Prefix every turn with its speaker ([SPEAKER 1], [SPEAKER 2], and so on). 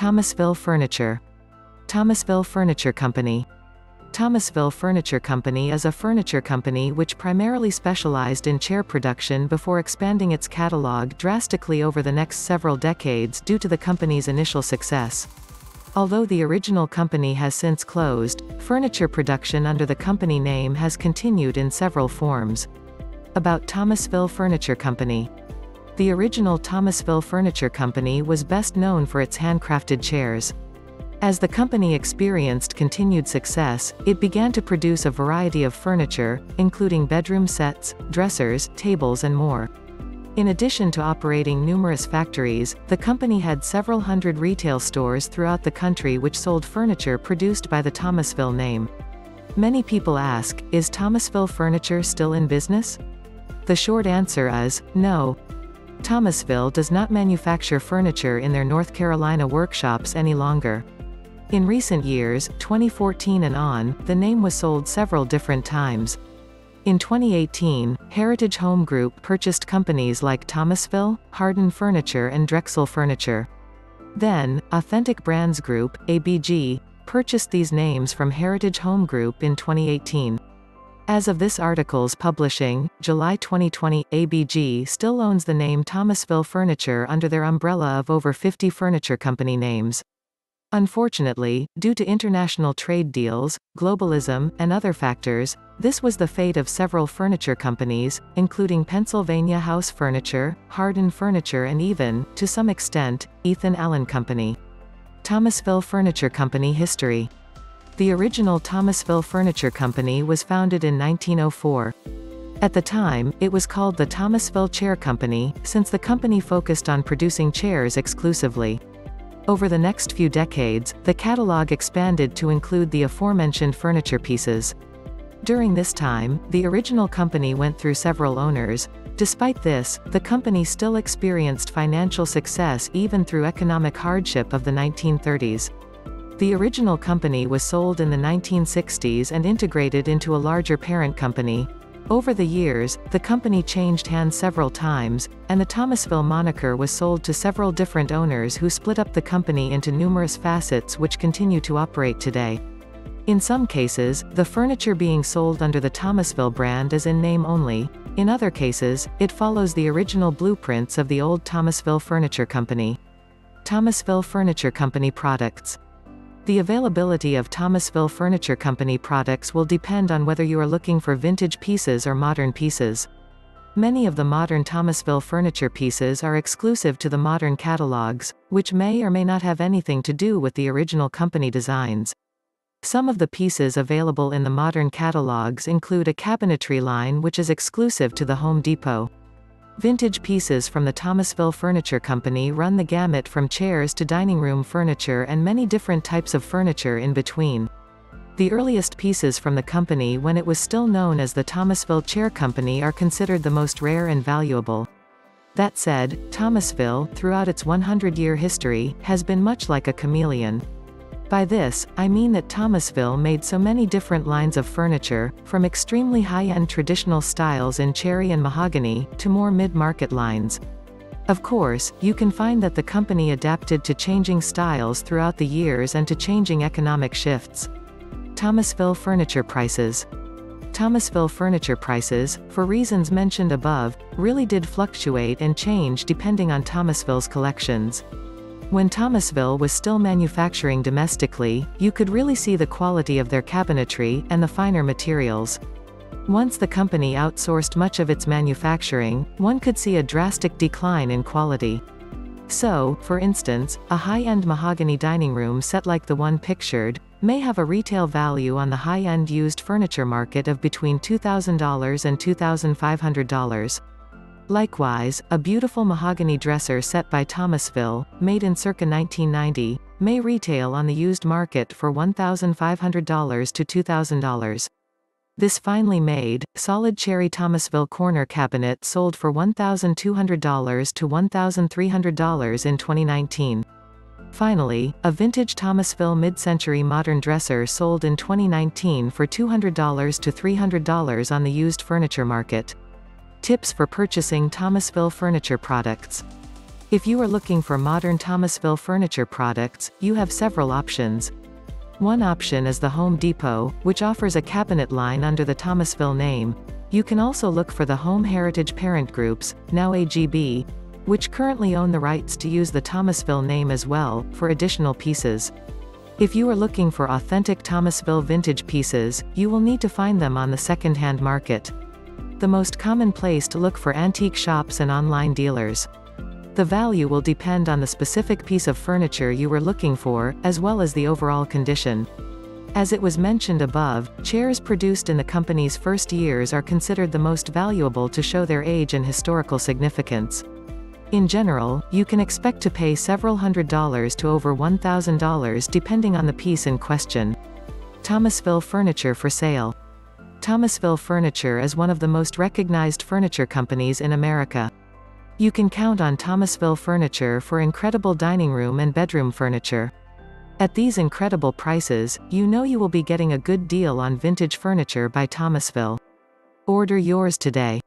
[SPEAKER 1] Thomasville Furniture. Thomasville Furniture Company. Thomasville Furniture Company is a furniture company which primarily specialized in chair production before expanding its catalog drastically over the next several decades due to the company's initial success. Although the original company has since closed, furniture production under the company name has continued in several forms. About Thomasville Furniture Company. The original Thomasville Furniture Company was best known for its handcrafted chairs. As the company experienced continued success, it began to produce a variety of furniture, including bedroom sets, dressers, tables and more. In addition to operating numerous factories, the company had several hundred retail stores throughout the country which sold furniture produced by the Thomasville name. Many people ask, is Thomasville Furniture still in business? The short answer is, no. Thomasville does not manufacture furniture in their North Carolina workshops any longer. In recent years, 2014 and on, the name was sold several different times. In 2018, Heritage Home Group purchased companies like Thomasville, Hardin Furniture and Drexel Furniture. Then, Authentic Brands Group, ABG, purchased these names from Heritage Home Group in 2018. As of this article's publishing, July 2020, ABG still owns the name Thomasville Furniture under their umbrella of over 50 furniture company names. Unfortunately, due to international trade deals, globalism, and other factors, this was the fate of several furniture companies, including Pennsylvania House Furniture, Hardin Furniture and even, to some extent, Ethan Allen Company. Thomasville Furniture Company History The original Thomasville Furniture Company was founded in 1904. At the time, it was called the Thomasville Chair Company, since the company focused on producing chairs exclusively. Over the next few decades, the catalog expanded to include the aforementioned furniture pieces. During this time, the original company went through several owners. Despite this, the company still experienced financial success even through economic hardship of the 1930s. The original company was sold in the 1960s and integrated into a larger parent company, over the years, the company changed hands several times, and the Thomasville moniker was sold to several different owners who split up the company into numerous facets which continue to operate today. In some cases, the furniture being sold under the Thomasville brand is in name only. In other cases, it follows the original blueprints of the old Thomasville Furniture Company. Thomasville Furniture Company products. The availability of Thomasville Furniture Company products will depend on whether you are looking for vintage pieces or modern pieces. Many of the modern Thomasville furniture pieces are exclusive to the modern catalogs, which may or may not have anything to do with the original company designs. Some of the pieces available in the modern catalogs include a cabinetry line which is exclusive to the Home Depot. Vintage pieces from the Thomasville Furniture Company run the gamut from chairs to dining room furniture and many different types of furniture in between. The earliest pieces from the company when it was still known as the Thomasville Chair Company are considered the most rare and valuable. That said, Thomasville, throughout its 100-year history, has been much like a chameleon. By this, I mean that Thomasville made so many different lines of furniture, from extremely high-end traditional styles in cherry and mahogany, to more mid-market lines. Of course, you can find that the company adapted to changing styles throughout the years and to changing economic shifts. Thomasville furniture prices. Thomasville furniture prices, for reasons mentioned above, really did fluctuate and change depending on Thomasville's collections. When Thomasville was still manufacturing domestically, you could really see the quality of their cabinetry, and the finer materials. Once the company outsourced much of its manufacturing, one could see a drastic decline in quality. So, for instance, a high-end mahogany dining room set like the one pictured, may have a retail value on the high-end used furniture market of between $2,000 and $2,500. Likewise, a beautiful mahogany dresser set by Thomasville, made in circa 1990, may retail on the used market for $1,500 to $2,000. This finely made, solid cherry Thomasville corner cabinet sold for $1,200 to $1,300 in 2019. Finally, a vintage Thomasville mid-century modern dresser sold in 2019 for $200 to $300 on the used furniture market. Tips for purchasing Thomasville furniture products. If you are looking for modern Thomasville furniture products, you have several options. One option is the Home Depot, which offers a cabinet line under the Thomasville name. You can also look for the Home Heritage Parent Groups, now AGB, which currently own the rights to use the Thomasville name as well, for additional pieces. If you are looking for authentic Thomasville vintage pieces, you will need to find them on the second-hand market. The most common place to look for antique shops and online dealers. The value will depend on the specific piece of furniture you were looking for, as well as the overall condition. As it was mentioned above, chairs produced in the company's first years are considered the most valuable to show their age and historical significance. In general, you can expect to pay several hundred dollars to over $1,000 depending on the piece in question. Thomasville Furniture for Sale Thomasville Furniture is one of the most recognized furniture companies in America. You can count on Thomasville Furniture for incredible dining room and bedroom furniture. At these incredible prices, you know you will be getting a good deal on vintage furniture by Thomasville. Order yours today.